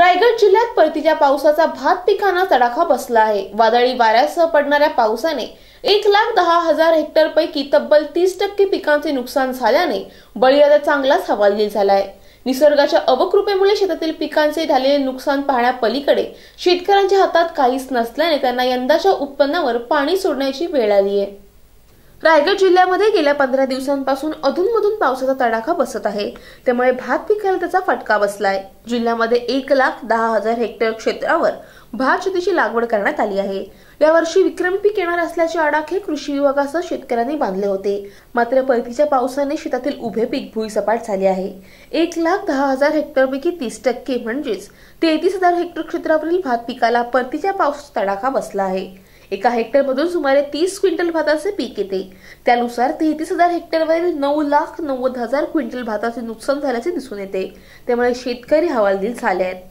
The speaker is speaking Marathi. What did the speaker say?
रायगड जिल्ह्यात परतीच्या पावसाचा भात पिकांना तडाखा बसला आहे. वादळी वाऱ्यासह पडणाऱ्या पावसाने एक लाख दहा हजार हेक्टर पैकी तब्बल तीस टक्के पिकांचे नुकसान झाल्याने बळीराजा चांगलाच हवालदिल झालाय. निसर्गाच्या अवकृपेमुळे शेतातील पिकांचे झालेले नुकसान पाहण्यापलीकडे शेतकऱ्यांच्या हातात काहीच नसल्याने त्यांना यंदाच्या उत्पन्नावर पाणी सोडण्याची वेळ आली आहे रायगड जिल्ह्यामध्ये गेल्या पंधरा दिवसांपासून अधूनमधून पावसाचा तडाखा बसत आहे. त्यामुळे भात पिकाला त्याचा फटका बसलाय. जिल्ह्यामध्ये एक लाख दहा हजार हेक्टर क्षेत्रावर भात शेतीची लागवड करण्यात आली आहे. यावर्षी विक्रमी पीक येणार असल्याचे आडाखे कृषी विभागासह शेतकऱ्यांनी बांधले होते. मात्र परतीच्या पावसाने शेतातील उभे पीक भुईसपाट झाले आहे. एक लाख दहा हजार हेक्टरपैकी तीस टक्के म्हणजेच तेहतीस हजार हेक्टर क्षेत्रावरील भात पिकाला परतीच्या पावसाचा तडाखा बसला आहे. एका हेक्टरमधून सुमारे तीस क्विंटल भाताचे पीक येते. त्यानुसार तेहतीस हजार हेक्टरवरील नऊ लाख नव्वद हजार क्विंटल भाताचे नुकसान झाल्याचे दिसून येते. त्यामुळे शेतकरी हवालदिल झाले आहेत.